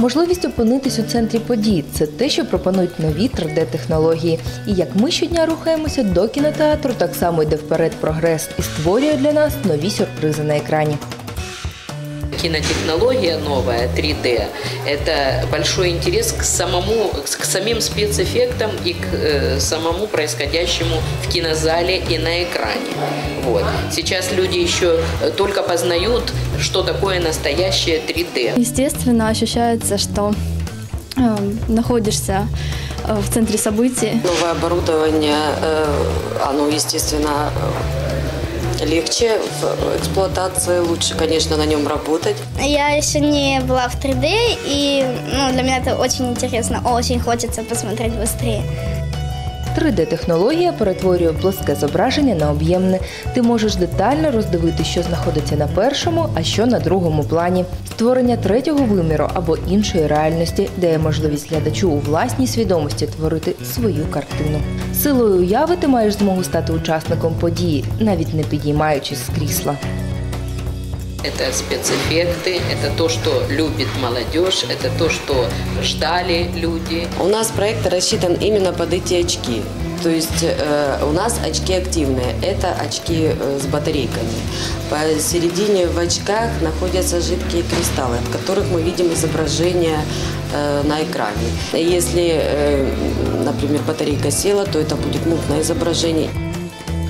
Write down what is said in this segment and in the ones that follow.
Можливість опинитись у центрі подій це те, що пропонують нові 3D-технології. І як ми щодня рухаємося до кінотеатру, так само йде вперед прогрес і створює для нас нові сюрпризи на екрані. Кинотехнология новая 3D – это большой интерес к самому, к самим спецэффектам и к э, самому происходящему в кинозале и на экране. Вот. Сейчас люди еще только познают, что такое настоящее 3D. Естественно, ощущается, что э, находишься э, в центре событий. Новое оборудование, э, оно, естественно, легче в эксплуатации, лучше, конечно, на нем работать. Я еще не была в 3D, и ну, для меня это очень интересно. Очень хочется посмотреть быстрее. 3D-технологія перетворює плоске зображення на об'ємне. Ти можеш детально роздивити, що знаходиться на першому, а що на другому плані. Створення третього виміру або іншої реальності дає можливість глядачу у власній свідомості творити свою картину. Силою уяви ти маєш змогу стати учасником події, навіть не підіймаючись з крісла. Это спецэффекты, это то, что любит молодежь, это то, что ждали люди. У нас проект рассчитан именно под эти очки. То есть э, у нас очки активные, это очки э, с батарейками. Посередине в очках находятся жидкие кристаллы, от которых мы видим изображение э, на экране. Если, э, например, батарейка села, то это будет мутное изображение.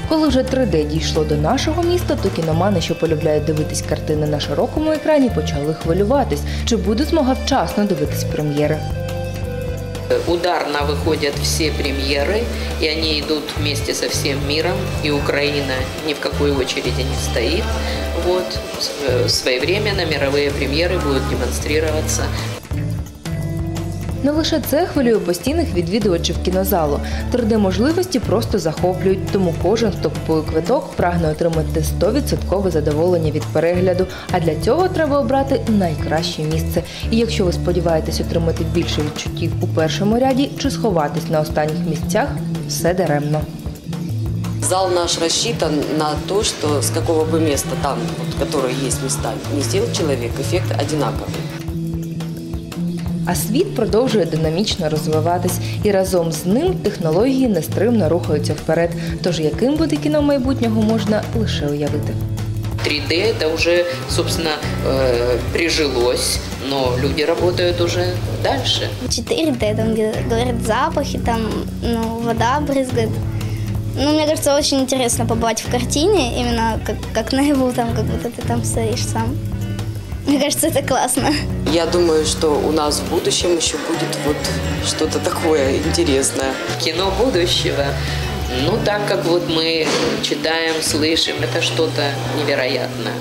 Коли вже 3D дійшло до нашого міста, то кіномани, що полюбляють дивитись картини на широкому екрані, почали хвилюватись, чи буде змога вчасно дивитись прем'єри. Ударно выходят все премьеры, и они идут вместе со всем миром, и Украина ни в какой очереди не стоит. Вот, э, своевременно мировые премьеры будут демонстрироваться Не лише це хвилює постійних відвідувачів кінозалу. 3D-можливості просто захоплюють, тому кожен, хто купує квиток, прагне отримати 100% задоволення від перегляду. А для цього треба обрати найкраще місце. І якщо ви сподіваєтесь отримати більше відчуттів у першому ряді чи сховатись на останніх місцях, все даремно. Зал наш рассчитан на то, что с какого бы места там, вот, которые есть места, не сел человек, эффект одинаковый. А світ продовжує динамічно розвиватись, і разом з ним технології нестримно рухаються вперед. Тож яким буде кіно майбутнього можна лише уявити. 3D это уже, собственно, э, прижилось, но люди работают уже дальше. 4D, там где говорят запахи, там ну, вода брызгает. Ну, мне кажется, очень интересно побывать в картине, именно как, как наяву, там, как будто ты там стоишь сам. Мне кажется, это классно. Я думаю, что у нас в будущем еще будет вот что-то такое интересное. Кино будущего. Ну, так как вот мы читаем, слышим, это что-то невероятное.